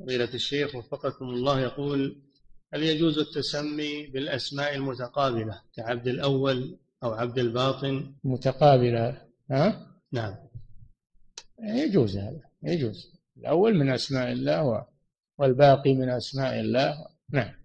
فضيلة الشيخ وفقكم الله يقول هل يجوز التسمي بالأسماء المتقابلة كعبد الأول أو عبد الباطن؟ متقابلة ها؟ نعم. يجوز هذا يجوز. الأول من أسماء الله والباقي من أسماء الله. نعم.